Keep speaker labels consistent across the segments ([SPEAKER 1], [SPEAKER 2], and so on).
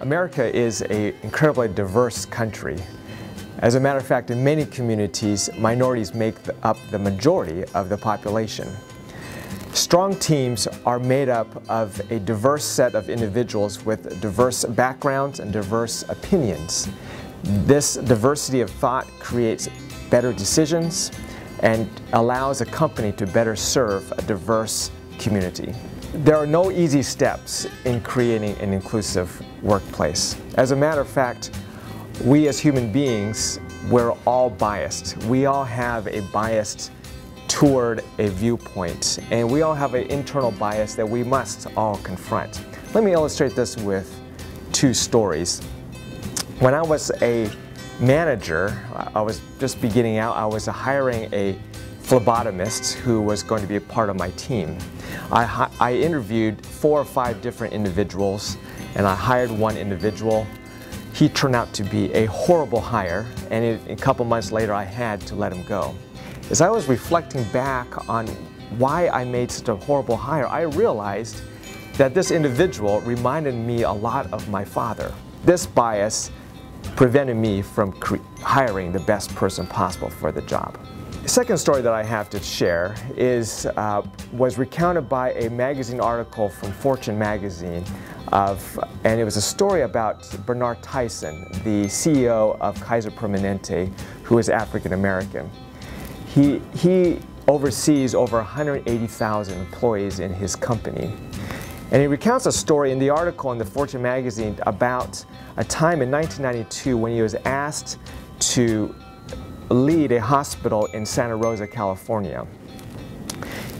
[SPEAKER 1] America is an incredibly diverse country. As a matter of fact, in many communities, minorities make up the majority of the population. Strong teams are made up of a diverse set of individuals with diverse backgrounds and diverse opinions. This diversity of thought creates better decisions and allows a company to better serve a diverse community. There are no easy steps in creating an inclusive workplace. As a matter of fact, we as human beings, we're all biased. We all have a bias toward a viewpoint, and we all have an internal bias that we must all confront. Let me illustrate this with two stories. When I was a manager, I was just beginning out, I was hiring a phlebotomist who was going to be a part of my team. I, I interviewed four or five different individuals and I hired one individual. He turned out to be a horrible hire and it, a couple months later I had to let him go. As I was reflecting back on why I made such a horrible hire, I realized that this individual reminded me a lot of my father. This bias prevented me from hiring the best person possible for the job. The second story that I have to share is, uh, was recounted by a magazine article from Fortune magazine of, and it was a story about Bernard Tyson, the CEO of Kaiser Permanente, who is African American. He, he oversees over 180,000 employees in his company. And he recounts a story in the article in the Fortune magazine about a time in 1992 when he was asked to lead a hospital in Santa Rosa, California.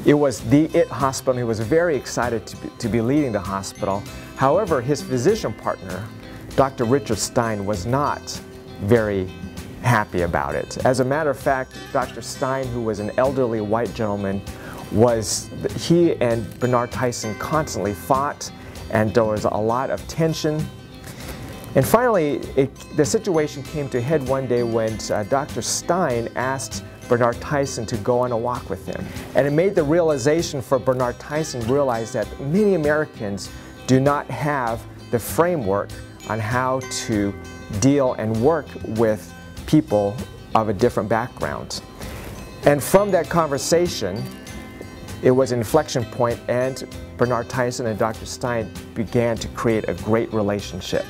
[SPEAKER 1] It was the IT hospital. He was very excited to be, to be leading the hospital. However, his physician partner, Dr. Richard Stein, was not very happy about it. As a matter of fact, Dr. Stein, who was an elderly white gentleman, was he and Bernard Tyson constantly fought and there was a lot of tension and finally, it, the situation came to head one day when uh, Dr. Stein asked Bernard Tyson to go on a walk with him. And it made the realization for Bernard Tyson realize that many Americans do not have the framework on how to deal and work with people of a different background. And from that conversation, it was an inflection point and Bernard Tyson and Dr. Stein began to create a great relationship.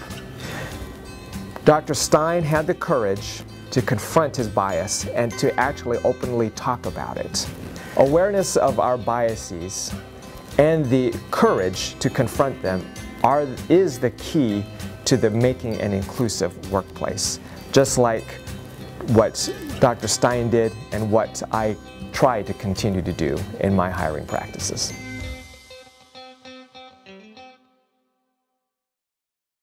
[SPEAKER 1] Dr. Stein had the courage to confront his bias and to actually openly talk about it. Awareness of our biases and the courage to confront them are, is the key to the making an inclusive workplace. Just like what Dr. Stein did and what I try to continue to do in my hiring practices.